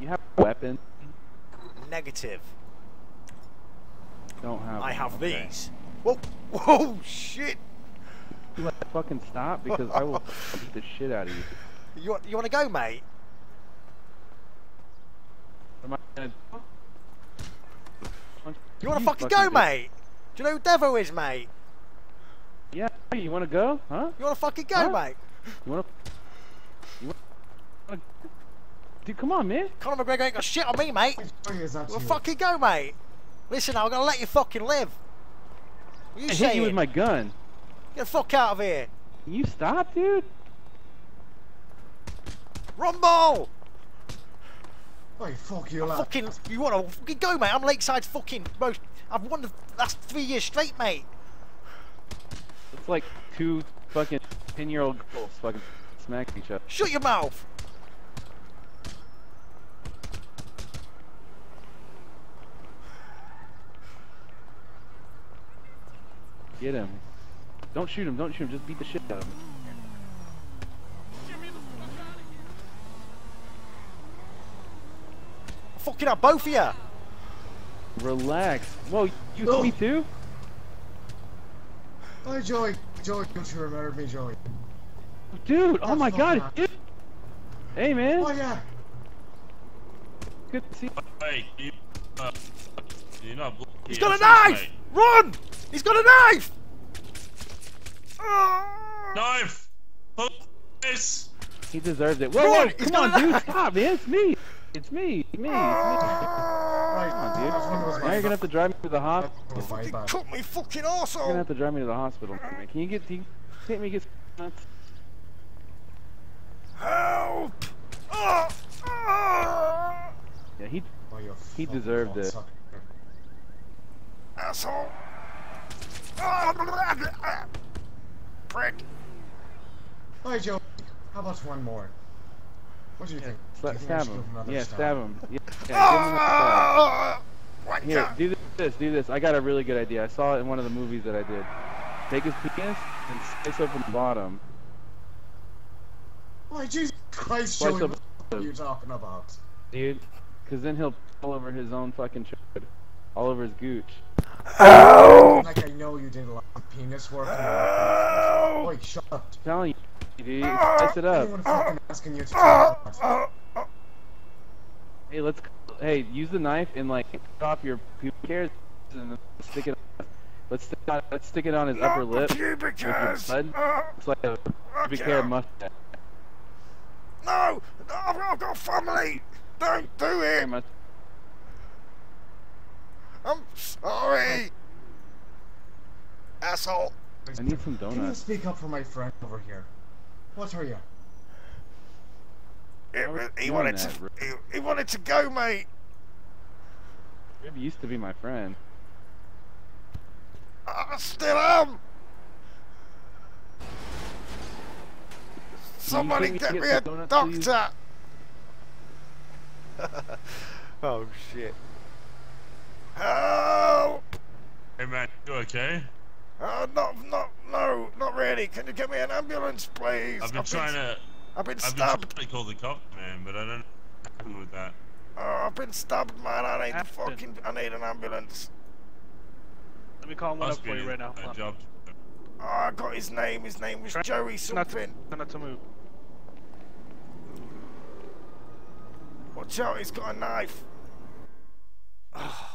You have a weapon? Negative. Don't have. I one, have okay. these. Whoa, whoa, shit! You let fucking stop because I will beat the shit out of you. You want, you want to go, mate? Am I gonna... You want to fucking go, do- mate? Do you know who Devo is, mate? Yeah, you want to go? Huh? You want to fucking go, Huh? mate? You want to? You want to? Dude, come on, man. Conor McGregor ain't got shit on me, mate. Why is that Well, you? fucking go, mate. Listen, I'm gonna let you fucking live. What you I hit saying? you with my gun. Get the fuck out of here. Can you stop, dude? Rumble! Why, fuck you, lad. Fucking, you wanna fucking go, mate? I'm Lakeside's fucking most. I've won the last three years straight, mate. It's like two fucking ten-year-old girls fucking smacking each other. Shut your mouth. Get him. Don't shoot him. Don't shoot him. Just beat the shit out of him. Fucking up both of you. Relax. Whoa, you No. hit me too? Hi, Joey. Joey, don't you remember me, Joey? Dude, oh my god. dude. Hey, man. Oh, yeah. Good to see you. Hey, you, uh, you're not He's got a knife! Run! He's got a knife! Knife! Put this! He deserved it. Whoa, Come whoa, come got on, dude. Stop, man. It's me. It's me. It's me. It's me. Right. Come on, dude. That one was Now you're gonna have to drive me to the hospital. That was my Fucking bad. cut me fucking You're gonna have to drive me to the hospital. man. Can you get? Can you take me get? nuts? Help! Ah! Ah! Yeah, he. Oh, He deserved it. Asshole! Prick! Oh, Hi, Joey. How about one more? What do you think? Do Sla- I stab him. Yeah, stab? stab him. Yeah, yeah, give him another stab. Ah! Here, do this, do this. I got a really good idea. I saw it in one of the movies that I did. Take his penis and slice open the bottom. Why, Jesus Christ, Slice Joey, up- what are you talking about? Dude, because then he'll all over his own fucking chode. All over his gooch. Like, I know you did a lot of penis work. Ow! Oi, shut up. I'm telling you, dude. Ah! Slice it up. Anyone fucking asking you to ah! talk about? Ah! Hey, let's. Hey, use the knife and like cut off your pubic hairs and stick it. Let's stick, on, let's stick it on his upper Not the lip. pubic your hairs. Ah! It's like a pubic hair mustache. No! No, I've I've got family! Don't do Hair it! I'm sorry! Asshole! I need some Can you speak up for my friend over here? What are you? It, Why was was- he wanted doing to. He, he wanted to go, mate. Rib used to be my friend. I still am. Somebody take me get me a donuts, doctor. oh shit! Help! Hey man, you okay? Oh, not, not, no, not really. Can you get me an ambulance, please? I've been trying to. I've been I've been trying stabbed. to call the cops, man, but I don't know what happened with that. Oh, I've been stabbed, man. I need a fucking. I need an ambulance. Let me call one up for you right now. a Hold job. Oh, I got his name. His name was Try- Joey Not to, something. not to move. Watch out, he's got a knife. Ah.